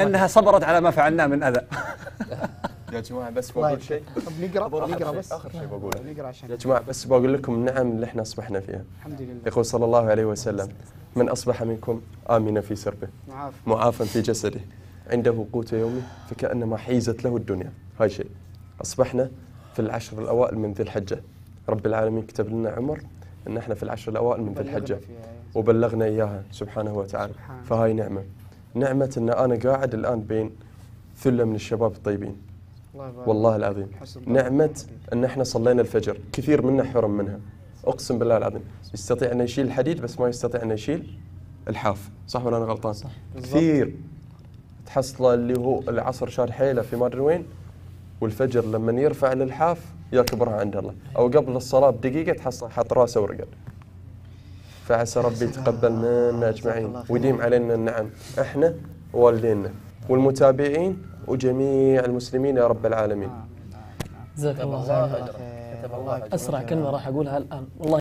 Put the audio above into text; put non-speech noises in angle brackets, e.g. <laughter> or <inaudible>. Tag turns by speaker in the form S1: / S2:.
S1: انها صبرت على ما فعلناه من أذى. <laughs>
S2: يا جماعة بس بقول شيء.
S3: طب نقرأ نقرأ بس.
S2: آخر شيء بقوله
S3: نقرأ عشان
S2: يا جماعة بس بقول لكم النعم اللي إحنا أصبحنا فيها.
S3: الحمد لله.
S2: يقول صلى الله عليه وسلم من أصبح منكم آمنا في سربه
S3: معاف
S2: معافا في جسده. عنده قوت يومه فكأنما حيزت له الدنيا. هاي شيء. أصبحنا في العشر الأوائل من ذي الحجة. رب العالمين كتب لنا عمر إن إحنا في العشر الأوائل من ذي الحجة. وبلغنا إياها سبحانه وتعالى. فهاي نعمة. نعمة إن أنا قاعد الآن بين ثلة من الشباب الطيبين. والله العظيم.
S3: حبيبي.
S2: أن إحنا صلينا الفجر. كثير منا حرم منها. أقسم بالله العظيم. يستطيع أن يشيل الحديد بس ما يستطيع أن يشيل الحاف. صح ولا أنا غلطان؟ صح. كثير. تحصله اللي هو العصر شار حيلة في ما أدري وين والفجر لما يرفع للحاف يكبرها عند الله. أو قبل الصلاة بدقيقة تحصل حط رأسه ورقد. فعسى ربي يتقبل منا
S3: خير.
S2: ويديم علينا النعم. إحنا ووالدينا والمتابعين وجميع المسلمين يا رب العالمين.
S4: جزاك الله خير. أسرع كلمة راح أقولها الآن. والله